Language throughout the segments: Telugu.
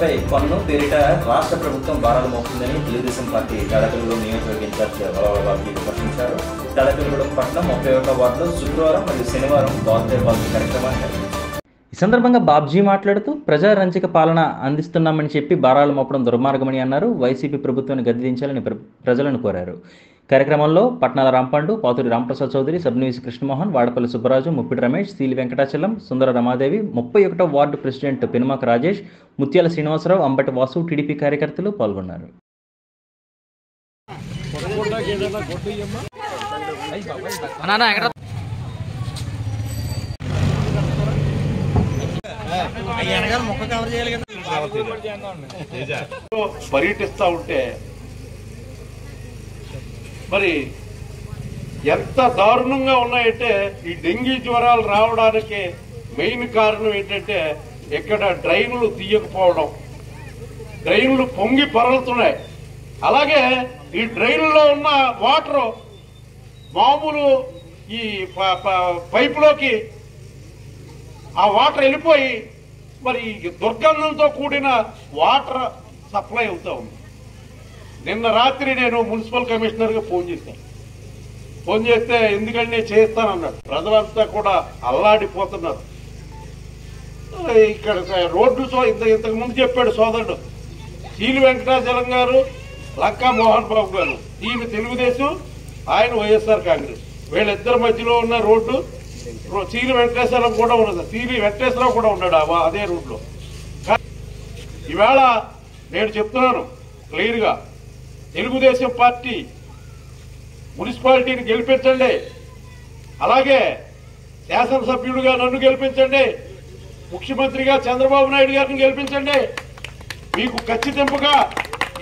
ప్రజలపై పన్ను పేరిట రాష్ట్ర ప్రభుత్వం భారాలు మోపుతుందని తెలుగుదేశం పార్టీ తడకలగూడెం నియోజకవర్గ ఇన్ఛార్జ్ వలవలబాబు విమర్శించారు తడకలగూడెం పట్నం ముప్పై ఒకటో వార్డులో శుక్రవారం మరియు శనివారం బాధ్యత కార్యక్రమాన్ని ఈ సందర్భంగా బాబ్జీ మాట్లాడుతూ ప్రజారంజక పాలన అందిస్తున్నామని చెప్పి భారాలు మోపడం దుర్మార్గమని అన్నారు. వైసీపీ ప్రభుత్వాన్ని గద్దించాలని ప్ర- ప్రజలను కోరారు. కార్యక్రమంలో పట్నాల రాంపండు పాతూరి రాంప్రసాద్ చౌదరి సబ్నీసి కృష్ణమోహన్ వాడపల్లి సుబ్బరాజు ముప్పిడి రమేష్ సీలి వెంకటాచలం సుందర రమాదేవి ముప్పై ఒకటో వార్డు ప్రెసిడెంట్ పినుమాక రాజేష్ ముత్యాల శ్రీనివాసరావు అంబటి వాసు టీడీపీ కార్యకర్తలు పాల్గొన్నారు. పర్యటిస్తూ ఉంటే మరి ఎంత దారుణంగా ఉన్నాయంటే ఈ డెంగీ జ్వరాలు రావడానికి మెయిన్ కారణం ఏంటంటే ఇక్కడ డ్రైన్లు తీయకపోవడం. డ్రైన్లు పొంగి పరలుతున్నాయి. అలాగే ఈ డ్రైన్లో ఉన్న వాటర్ మామూలు ఈ ప- ప- పైపులోకి ఆ వాటర్ వెళ్ళిపోయి మరి దుర్గంధంతో కూడిన వాటర్ సప్లై అవుతా ఉంది. నిన్న రాత్రి నేను మున్సిపల్ కమిషనర్గా ఫోన్ చేశాను. ఫోన్ చేస్తే ఎందుకంటే నేను చేస్తానన్నాడు. ప్రజలంతా కూడా అల్లాడిపోతున్నారు. ఇక్కడ రోడ్డు సో ఇంత ఇంతకు ముందు చెప్పాడు సోదరుడు. సీలు వెంకటాచలం గారు లంకా మోహన్ బాబు గారు ఈమె తెలుగుదేశం ఆయన వైఎస్ఆర్ కాంగ్రెస్. వీళ్ళిద్దరి మధ్యలో ఉన్న రోడ్డు రో- సీలి వెంకటేశ్వరం కూడా ఉన్నది. సీలి వెంకటేశ్వరరావు కూడా ఉన్నాడు అదే రోడ్లో కా- ఈవేళ నేను చెప్తున్నాను క్లియర్గా. తెలుగుదేశం పార్టీ మున్సిపాలిటీని గెలిపించండి. అలాగే శాసనసభ్యుడిగా నన్ను గెలిపించండి. ముఖ్యమంత్రిగా చంద్రబాబు నాయుడు గారిని గెలిపించండి. మీకు ఖచ్చితంగా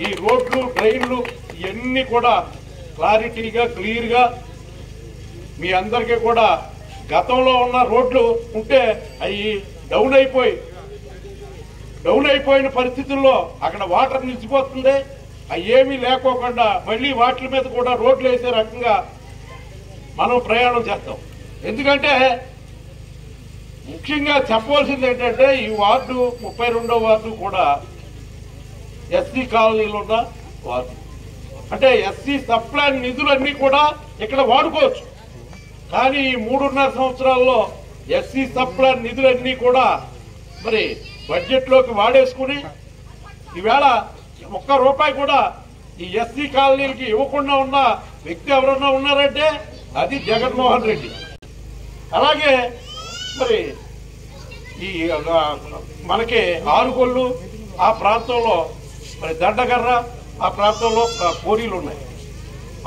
ఈ రోడ్లు డ్రైన్లు ఇవన్నీ కూడా క్లారిటీగా క్లియర్గా మీ అందరికీ కూడా గతంలో ఉన్న రోడ్లు ఉంటే అవి డౌన్ అయిపోయి డౌన్ అయిపోయిన పరిస్థితుల్లో అక్కడ వాటర్ నిలిచిపోతుంది. అవి ఏమీ లేకోకుండా మళ్ళీ వాటి మీద కూడా రోడ్లు వేసే రకంగా మనం ప్రయాణం చేస్తాం. ఎందుకంటే ముఖ్యంగా చెప్పవలసింది ఏంటంటే ఈ వార్డు ముప్పై రెండో వార్డు కూడా ఎస్సీ కాలనీలో ఉన్న వార్డు. అంటే ఎస్సీ సప్లాన్ నిధులన్నీ కూడా ఇక్కడ వాడుకోవచ్చు. కానీ ఈ మూడున్నర సంవత్సరాల్లో ఎస్సీ సప్లాన్ నిధులన్నీ కూడా మరి బడ్జెట్లోకి వాడేసుకుని ఈవేళ ఒక్క రూపాయి కూడా ఈ ఎస్సీ కాలనీలకి ఇవ్వకుండా ఉన్న వ్యక్తి ఎవరన్నా ఉన్నారంటే అది జగన్మోహన్ రెడ్డి. అలాగే మరి ఈ మనకి ఆరుగొల్లు ఆ ప్రాంతంలో మరి దండగర్ర ఆ ప్రాంతంలో కోరీలు ఉన్నాయి.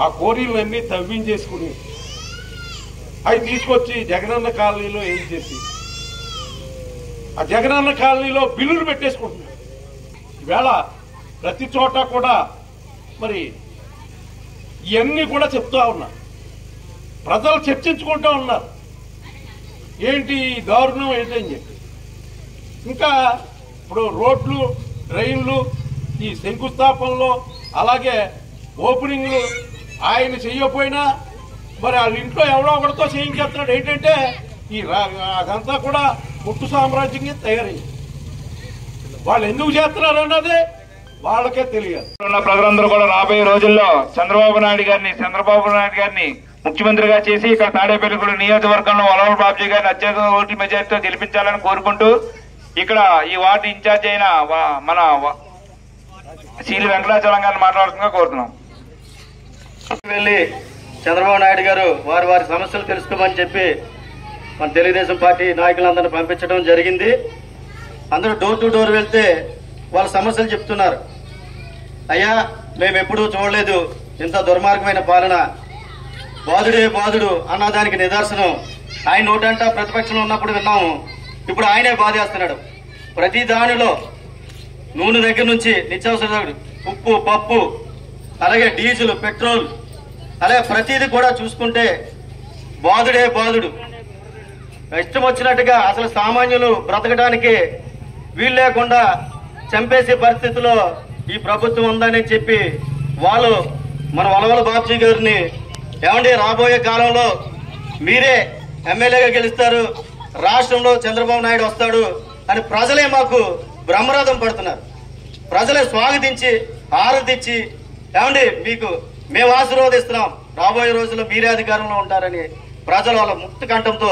ఆ కోరీలన్నీ తవ్వించేసుకుని అవి తీసుకొచ్చి జగనన్న కాలనీలో ఏం చేసి ఆ జగనన్న కాలనీలో బిల్లులు పెట్టేసుకుంటున్నారు. ఈవేళ ప్రతి చోట కూడా మరి ఇవన్నీ కూడా చెప్తా ఉన్నా ప్రజలు చర్చించుకుంటూ ఉన్నారు. ఏంటి ఈ ఏంటి అని చెప్పి. ఇంకా ఇప్పుడు రోడ్లు ట్రైన్లు ఈ శంకుస్థాపనలో అలాగే ఓపెనింగ్లు ఆయన చెయ్యకపోయినా మరి వాళ్ళ ఇంట్లో ఎవడో ఒకటితో చేయించేస్తున్నాడు. ఏంటంటే ఈ రా- అదంతా కూడా ముట్టు సామ్రాజ్యంగా తయారైంది. వాళ్ళు ఎందుకు చేస్తున్నారు అన్నది వాళ్ళకే తెలియదు. ఉన్న ప్రజలందరూ కూడా రాబోయే రోజుల్లో చంద్రబాబు నాయుడు గారిని చంద్రబాబు నాయుడు గారిని ముఖ్యమంత్రిగా చేసి ఇక్కడ తాడేపల్లిగూడ నియోజకవర్గంలో వలవల బాబ్జీ గారిని అత్యధిక ఓటు మెజార్టీతో గెలిపించాలని కోరుకుంటూ ఇక్కడ ఈ వార్డు ఇన్ఛార్జ్ అయిన వా- మన శ్రీ వెంకటాచలం గారిని మాట్లాడుతుందిగా కోరుతున్నాం. వెళ్ళి చంద్రబాబు నాయుడు గారు వారి వారి సమస్యలు తెలుసుకోమని చెప్పి మన తెలుగుదేశం పార్టీ నాయకులందరినీ పంపించడం జరిగింది. అందరూ డోర్ టు డోర్ వెళ్తే వాళ్ళ సమస్యలు చెప్తున్నారు. అయ్యా మేము ఎప్పుడూ చూడలేదు. ఇంత దుర్మార్గమైన పాలన. బాధుడే బాధుడు అన్నదానికి నిదర్శనం. ఆయన నోటంట ప్రతిపక్షంలో ఉన్నప్పుడు విన్నాము. ఇప్పుడు ఆయనే బాధేస్తున్నాడు. ప్రతి దానిలో నూనె దగ్గర నుంచి నిత్యావసర ఉప్పు పప్పు అలాగే డీజిల్ పెట్రోల్ అలాగే ప్రతిది కూడా చూసుకుంటే బాధుడే బాధుడు. ఇష్టం వచ్చినట్టుగా అసలు సామాన్యులు బ్రతకడానికి వీలు లేకుండా చంపేసే పరిస్థితిలో ఈ ప్రభుత్వం ఉందని చెప్పి వాళ్ళు మన వలవల బాబ్జీ గారిని ఏమండి రాబోయే కాలంలో మీరే ఎమ్మెల్యేగా గెలుస్తారు రాష్ట్రంలో చంద్రబాబు నాయుడు వస్తాడు అని ప్రజలే మాకు బ్రహ్మరథం పడుతున్నారు. ప్రజలే స్వాగతించి ఆరాధించి ఏమండి మీకు మేము ఆశీర్వదిస్తున్నాం. రాబోయే రోజుల్లో మీరే అధికారంలో ఉంటారని ప్రజలు వాళ్ళ ముక్త కంఠంతో